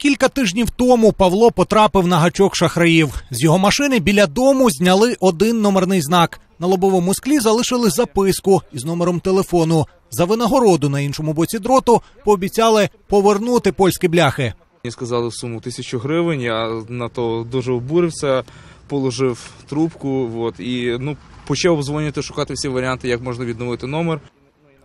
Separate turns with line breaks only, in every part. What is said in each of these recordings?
Кілька тижнів тому Павло потрапив на гачок шахраїв. З його машини біля дому зняли один номерний знак. На лобовому склі залишили записку із номером телефону. За винагороду на іншому боці дроту пообіцяли повернути польські бляхи.
Мені сказали суму тисячу гривень, я на то дуже обурився, положив трубку от, і ну, почав обдзвонювати, шукати всі варіанти, як можна відновити номер.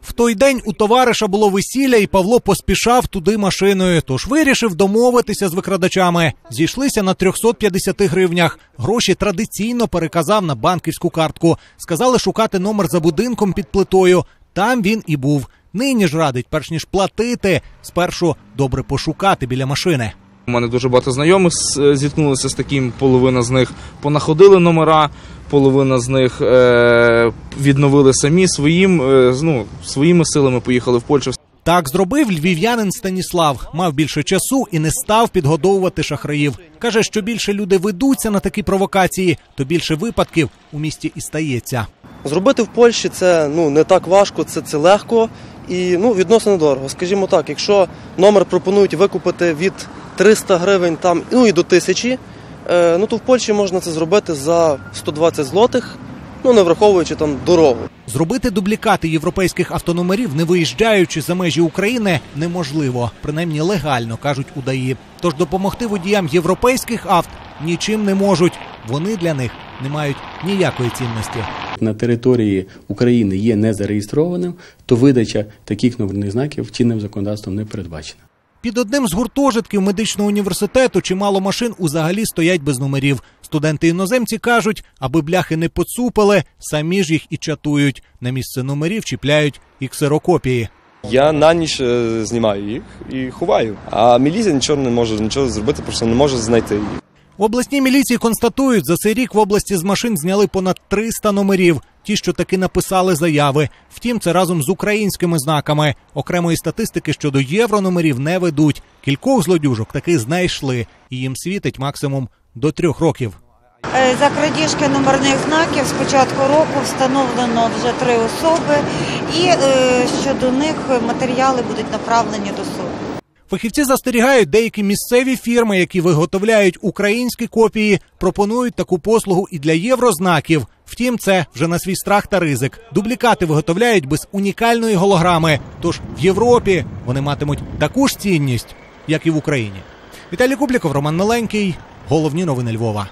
В той день у товариша було весілля, і Павло поспішав туди машиною. Тож вирішив домовитися з викрадачами. Зійшлися на 350 гривнях. Гроші традиційно переказав на банківську картку. Сказали шукати номер за будинком під плитою. Там він і був. Нині ж радить, перш ніж платити, спершу добре пошукати біля машини.
У мене дуже багато знайомих з- зіткнулися з таким, половина з них понаходили номера, половина з них е, відновили самі своїм, е, ну, своїми силами поїхали в Польщу.
Так зробив львів'янин Станіслав. Мав більше часу і не став підгодовувати шахраїв. Каже, що більше люди ведуться на такі провокації, то більше випадків у місті і стається.
Зробити в Польщі це ну не так важко, це, це легко і ну відносно недорого. Скажімо так, якщо номер пропонують викупити від 300 гривень там ну і до 1000, е, ну то в Польщі можна це зробити за 120 злотих, ну не враховуючи там дорогу.
Зробити дублікати європейських автономерів, не виїжджаючи за межі України, неможливо, принаймні легально кажуть удаї. Тож допомогти водіям європейських авт нічим не можуть. Вони для них не мають ніякої цінності.
на території України є незареєстрованим, то видача таких номерних знаків чинним законодавством не передбачена.
Під одним з гуртожитків медичного університету чимало машин узагалі стоять без номерів. Студенти іноземці кажуть, аби бляхи не поцупили, самі ж їх і чатують. На місце номерів чіпляють і ксерокопії.
Я на ніч е, знімаю їх і ховаю. А міліція нічого не може нічого зробити, просто не може знайти їх.
В обласній міліції констатують, за цей рік в області з машин зняли понад 300 номерів. Ті, що таки написали заяви. Втім, це разом з українськими знаками. Окремої статистики щодо єврономерів не ведуть. Кількох злодюжок таки знайшли, і їм світить максимум до трьох років.
Е, За крадіжки номерних знаків з початку року встановлено вже три особи, і е, щодо них матеріали будуть направлені до суду.
Фахівці застерігають, деякі місцеві фірми, які виготовляють українські копії, пропонують таку послугу і для єврознаків. Втім, це вже на свій страх та ризик. Дублікати виготовляють без унікальної голограми. Тож в Європі вони матимуть таку ж цінність, як і в Україні. Віталій Кубліков, Роман Миленький. Головні новини Львова.